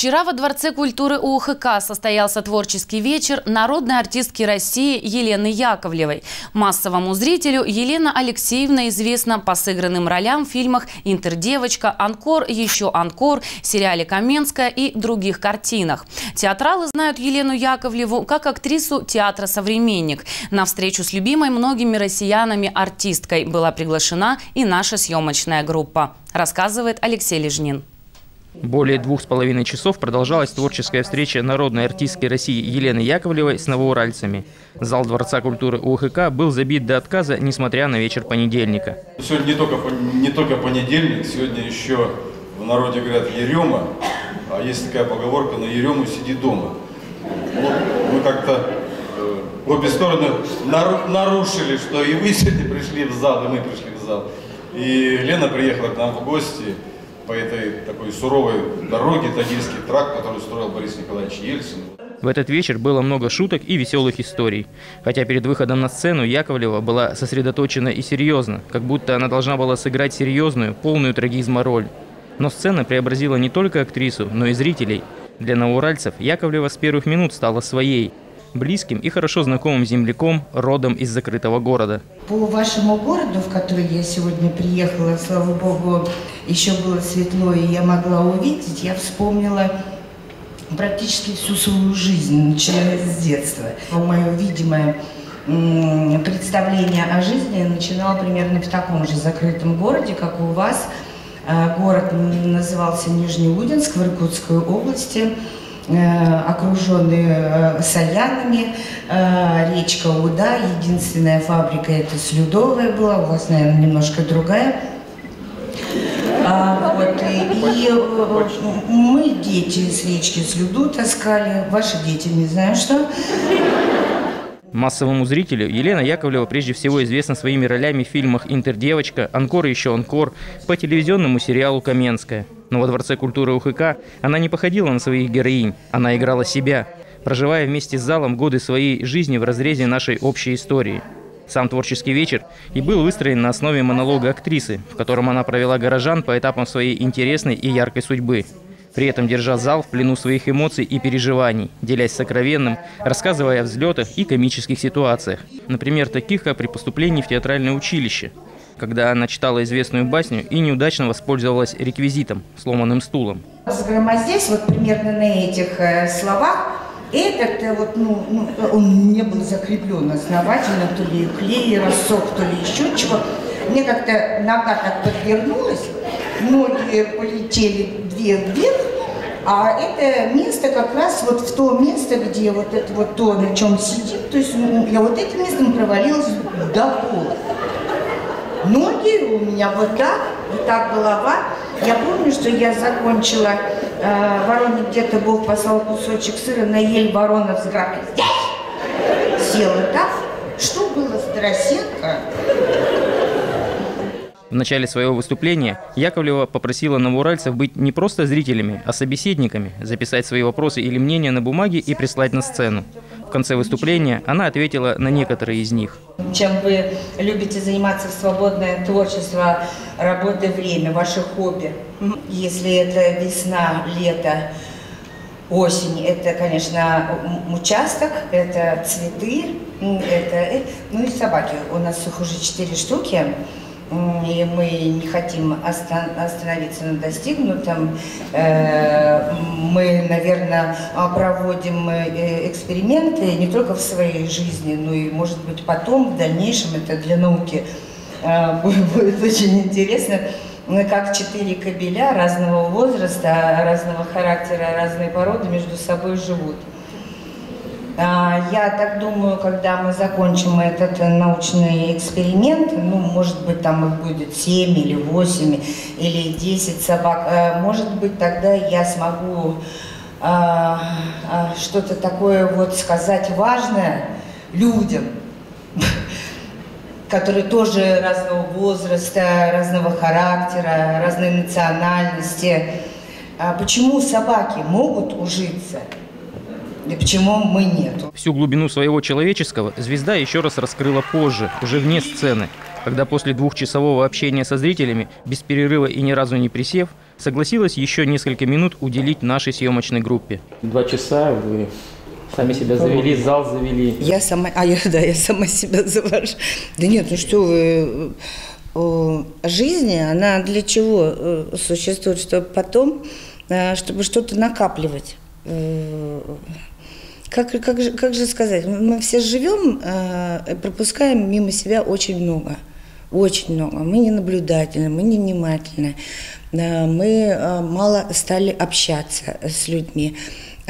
Вчера во Дворце культуры УХК состоялся творческий вечер народной артистки России Елены Яковлевой. Массовому зрителю Елена Алексеевна известна по сыгранным ролям в фильмах «Интердевочка», «Анкор», «Еще Анкор», сериале «Каменская» и других картинах. Театралы знают Елену Яковлеву как актрису театра «Современник». На встречу с любимой многими россиянами артисткой была приглашена и наша съемочная группа, рассказывает Алексей Лежнин. Более двух с половиной часов продолжалась творческая встреча народной артистки России Елены Яковлевой с новоуральцами. Зал Дворца культуры УХК был забит до отказа, несмотря на вечер понедельника. Сегодня не только, не только понедельник, сегодня еще в народе говорят «ерема», а есть такая поговорка «на ерему сиди дома». Вот мы как-то э, обе стороны нарушили, что и вы сегодня пришли в зал, и мы пришли в зал. И Лена приехала к нам в гости – по этой такой суровой дороге, Тагильский тракт, который строил Борис Николаевич Ельцин. В этот вечер было много шуток и веселых историй. Хотя перед выходом на сцену Яковлева была сосредоточена и серьезна, как будто она должна была сыграть серьезную, полную трагизма роль. Но сцена преобразила не только актрису, но и зрителей. Для новоуральцев Яковлева с первых минут стала своей – близким и хорошо знакомым земляком, родом из закрытого города. По вашему городу, в который я сегодня приехала, слава богу, еще было светло, и я могла увидеть, я вспомнила практически всю свою жизнь, начиная с детства. Мое видимое представление о жизни начинало примерно в таком же закрытом городе, как у вас. А, город назывался Нижнеудинск в Иркутской области. Э, окруженный э, солянами, э, речка Уда, единственная фабрика это Слюдовая была, у вас, наверное, немножко другая. А, вот, и, и мы дети с речки Слюду таскали, ваши дети, не знаю что. Массовому зрителю Елена Яковлева прежде всего известна своими ролями в фильмах «Интердевочка», «Анкор и еще Анкор», по телевизионному сериалу «Каменская». Но во Дворце культуры УХК она не походила на своих героинь, она играла себя, проживая вместе с залом годы своей жизни в разрезе нашей общей истории. Сам творческий вечер и был выстроен на основе монолога актрисы, в котором она провела горожан по этапам своей интересной и яркой судьбы при этом держа зал в плену своих эмоций и переживаний, делясь сокровенным, рассказывая о взлетах и комических ситуациях. Например, таких, как при поступлении в театральное училище, когда она читала известную басню и неудачно воспользовалась реквизитом, сломанным стулом. Здесь вот примерно на этих э, словах этот э, вот, ну, ну, он не был закреплен основательно, то ли клей рассох, то ли еще чего. Мне как-то нога так подвернулась, ноги полетели две вверх, а это место как раз вот в то место, где вот это вот то, на чем сидит, то есть ну, я вот этим местом провалилась до пола. Ноги у меня вот так, вот так голова. Я помню, что я закончила э, вороне где-то Бог послал кусочек сыра, на ель ворона взграбила. Села так. Что было с Доросенко? В начале своего выступления Яковлева попросила новоуральцев быть не просто зрителями, а собеседниками, записать свои вопросы или мнения на бумаге и прислать на сцену. В конце выступления она ответила на некоторые из них. Чем вы любите заниматься в свободное творчество, работы, время, ваше хобби? Если это весна, лето, осень, это, конечно, участок, это цветы, это, э, ну и собаки. У нас их уже четыре штуки и мы не хотим остановиться на достигнутом. Э, мы, наверное, проводим э, эксперименты не только в своей жизни, но и, может быть, потом, в дальнейшем, это для науки э, будет очень интересно, как четыре кабеля разного возраста, разного характера, разной породы между собой живут. А, я так думаю, когда мы закончим этот научный эксперимент, ну, может быть, там их будет 7 или 8 или 10 собак, э, может быть, тогда я смогу а, а, что-то такое вот сказать важное людям, которые тоже разного возраста, разного характера, разной национальности. Почему собаки могут ужиться? И почему мы нет? Всю глубину своего человеческого звезда еще раз раскрыла позже, уже вне сцены. когда после двухчасового общения со зрителями, без перерыва и ни разу не присев, согласилась еще несколько минут уделить нашей съемочной группе. Два часа вы сами себя завели, зал завели. Я сама, а я, да, я сама себя завожу. Да нет, ну что вы, э, жизнь, она для чего э, существует, чтобы потом, э, чтобы что-то накапливать. Как, как, же, как же сказать, мы все живем, пропускаем мимо себя очень много. Очень много. Мы не наблюдательны, мы не внимательны. Мы мало стали общаться с людьми.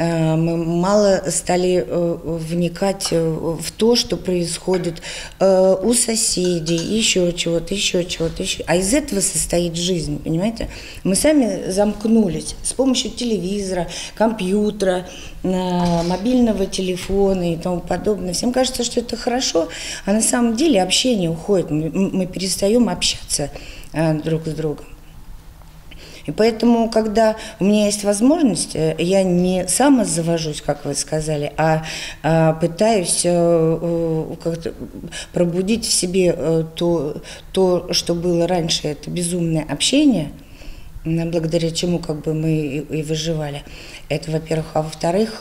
Э, мы мало стали э, вникать э, в то, что происходит у соседей, еще чего-то, еще чего-то, еще. А из этого состоит жизнь, понимаете? Мы сами замкнулись с помощью телевизора, компьютера, мобильного телефона и тому подобное. Всем кажется, что это хорошо, а на самом деле общение уходит, мы перестаем общаться друг с другом. И поэтому, когда у меня есть возможность, э, я не самозавожусь, как вы сказали, а, а пытаюсь э, э, как-то пробудить в себе то, то, что было раньше, это безумное общение, благодаря чему как бы мы и выживали. Это, во-первых. А во-вторых,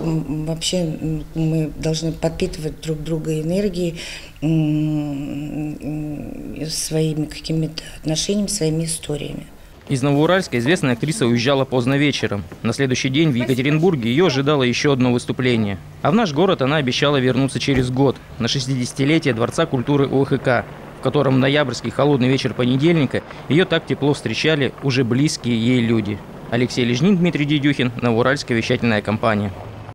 вообще мы должны подпитывать друг друга энергией, своими какими-то отношениями, своими историями. Из Новоуральска известная актриса уезжала поздно вечером. На следующий день в Екатеринбурге ее ожидало еще одно выступление. А в наш город она обещала вернуться через год, на 60-летие Дворца культуры ОХК, в котором ноябрьский холодный вечер понедельника ее так тепло встречали уже близкие ей люди. Алексей Лежнин, Дмитрий Дедюхин, Новоуральская вещательная компания.